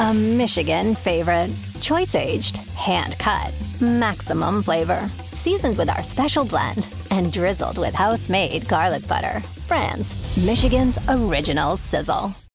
A Michigan favorite. Choice aged, hand cut, maximum flavor. Seasoned with our special blend and drizzled with house made garlic butter. Brann's Michigan's original sizzle.